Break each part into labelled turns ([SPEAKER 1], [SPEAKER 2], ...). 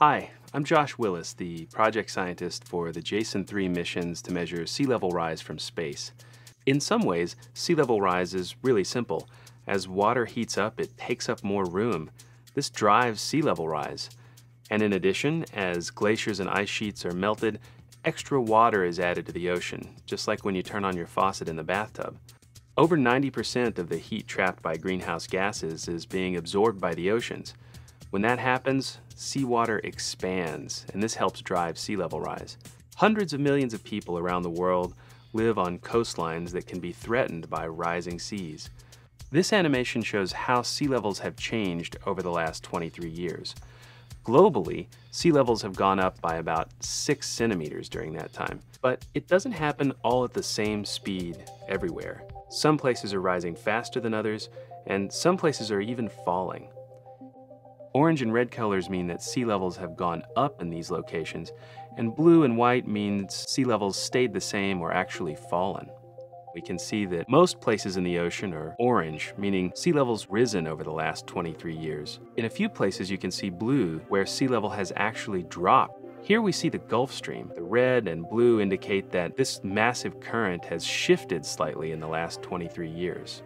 [SPEAKER 1] Hi, I'm Josh Willis, the project scientist for the JASON 3 missions to measure sea level rise from space. In some ways, sea level rise is really simple. As water heats up, it takes up more room. This drives sea level rise. And in addition, as glaciers and ice sheets are melted, extra water is added to the ocean, just like when you turn on your faucet in the bathtub. Over 90% of the heat trapped by greenhouse gases is being absorbed by the oceans. When that happens, seawater expands, and this helps drive sea level rise. Hundreds of millions of people around the world live on coastlines that can be threatened by rising seas. This animation shows how sea levels have changed over the last 23 years. Globally, sea levels have gone up by about 6 centimeters during that time, but it doesn't happen all at the same speed everywhere. Some places are rising faster than others, and some places are even falling. Orange and red colors mean that sea levels have gone up in these locations, and blue and white means sea levels stayed the same or actually fallen. We can see that most places in the ocean are orange, meaning sea levels risen over the last 23 years. In a few places you can see blue, where sea level has actually dropped. Here we see the Gulf Stream. The red and blue indicate that this massive current has shifted slightly in the last 23 years.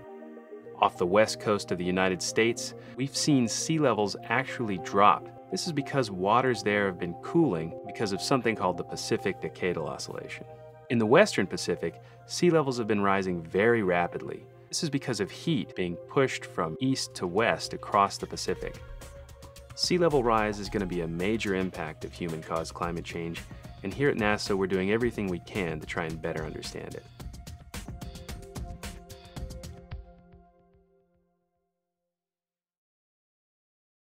[SPEAKER 1] Off the west coast of the United States, we've seen sea levels actually drop. This is because waters there have been cooling because of something called the Pacific Decadal Oscillation. In the western Pacific, sea levels have been rising very rapidly. This is because of heat being pushed from east to west across the Pacific. Sea level rise is going to be a major impact of human-caused climate change, and here at NASA we're doing everything we can to try and better understand it.